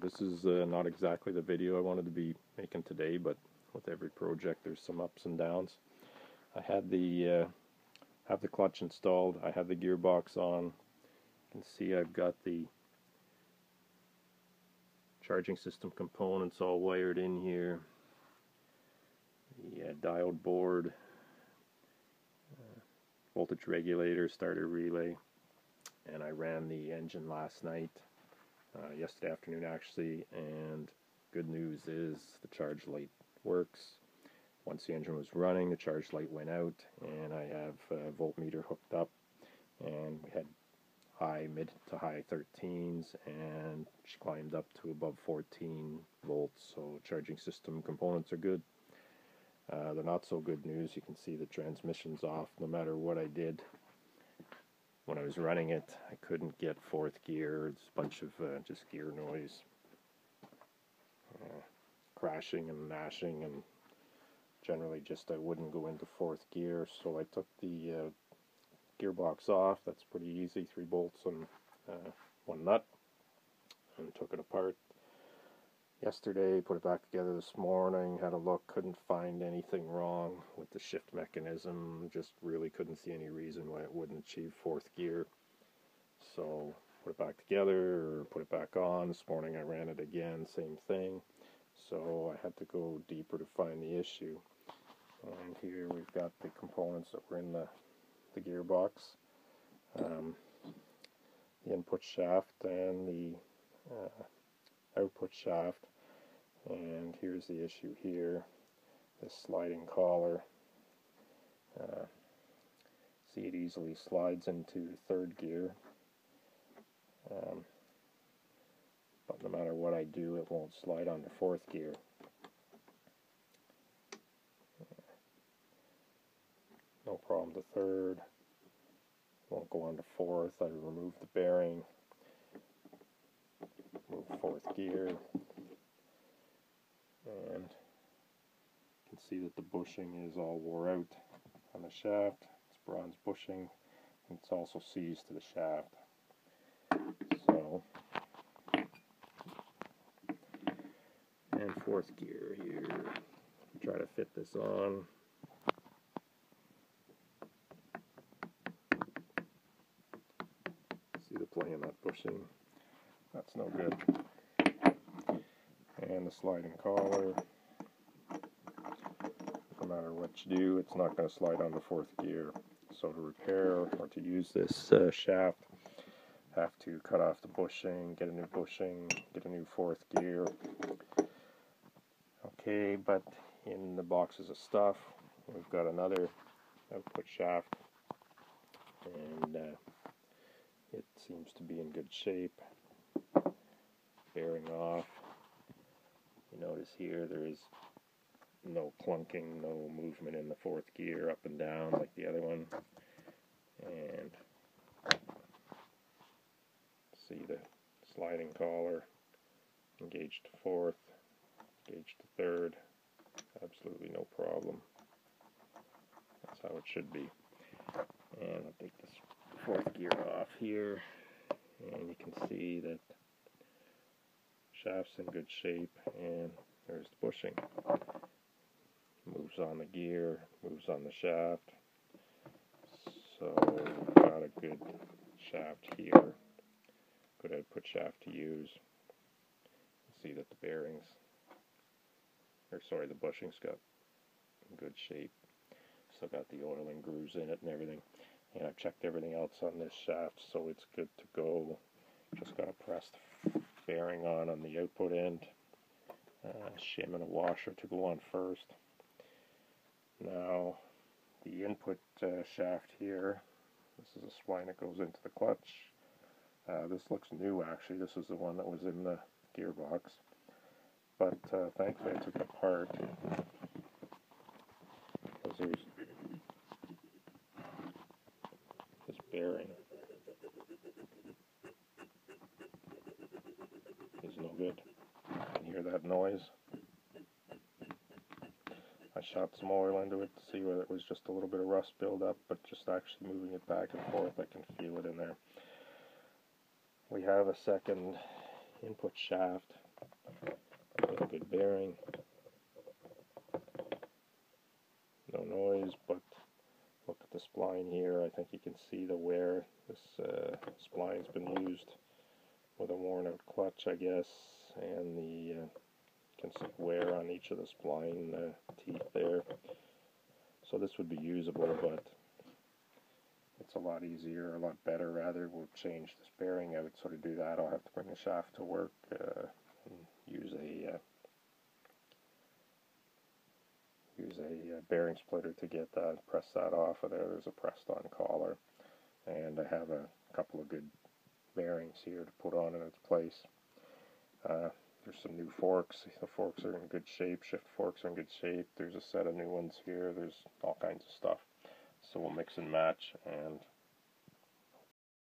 this is uh, not exactly the video I wanted to be making today, but with every project there's some ups and downs. I had the uh, have the clutch installed. I have the gearbox on. You can see I've got the charging system components all wired in here. The uh, diode board, voltage regulator, starter relay, and I ran the engine last night uh, yesterday afternoon actually, and good news is the charge light works. Once the engine was running, the charge light went out, and I have a voltmeter hooked up, and we had high, mid to high 13s, and she climbed up to above 14 volts. So charging system components are good. Uh, the not so good news, you can see the transmission's off no matter what I did when I was running it, I couldn't get fourth gear. It's a bunch of uh, just gear noise, uh, crashing and gnashing, and generally just I wouldn't go into fourth gear. So I took the uh, gearbox off. That's pretty easy. Three bolts and uh, one nut, and took it apart yesterday, put it back together this morning, had a look, couldn't find anything wrong with the shift mechanism, just really couldn't see any reason why it wouldn't achieve fourth gear. So put it back together, put it back on. This morning I ran it again, same thing. So I had to go deeper to find the issue. And here we've got the components that were in the, the gearbox. Um, the input shaft and the uh, output shaft and here's the issue here this sliding collar. Uh, see it easily slides into third gear. Um, but no matter what I do it won't slide onto fourth gear. No problem to third. Won't go on to fourth. I remove the bearing. Move fourth gear and you can see that the bushing is all wore out on the shaft. It's bronze bushing it's also seized to the shaft. So, and fourth gear here. Try to fit this on. See the play in that bushing? That's no good the sliding collar. No matter what you do, it's not going to slide on the fourth gear. So to repair or to use this uh, shaft, have to cut off the bushing, get a new bushing, get a new fourth gear. Okay, but in the boxes of stuff, we've got another output shaft, and uh, it seems to be in good shape. Bearing off, notice here there is no clunking, no movement in the fourth gear up and down like the other one. And see the sliding collar, engaged fourth, engaged third, absolutely no problem. That's how it should be. And I'll take this fourth gear off here, and you can see that shaft's in good shape and there's the bushing. Moves on the gear moves on the shaft. So got a good shaft here. Good output shaft to use. See that the bearings or sorry the bushing's got good shape. Still got the oil and grooves in it and everything. And I've checked everything else on this shaft so it's good to go. Just got to press bearing on on the output end. Uh, shim and a washer to go on first. Now the input uh, shaft here, this is a spline that goes into the clutch. Uh, this looks new actually, this is the one that was in the gearbox. But uh, thankfully I took it apart because there's this bearing good. You can hear that noise. I shot some oil into it to see whether it was just a little bit of rust buildup, but just actually moving it back and forth, I can feel it in there. We have a second input shaft with good bearing. No noise, but look at the spline here. I think you can see the wear. This uh, spline's been used with a worn out clutch, I guess, and the uh, can see wear on each of the spline uh, teeth there. So this would be usable, but it's a lot easier, a lot better rather. We'll change this bearing out, so to do that I'll have to bring the shaft to work uh, and use a uh, use a uh, bearing splitter to get that, press that off of there. There's a pressed on collar and I have a couple of good bearings here to put on in its place. Uh, there's some new forks. The forks are in good shape. Shift forks are in good shape. There's a set of new ones here. There's all kinds of stuff. So we'll mix and match and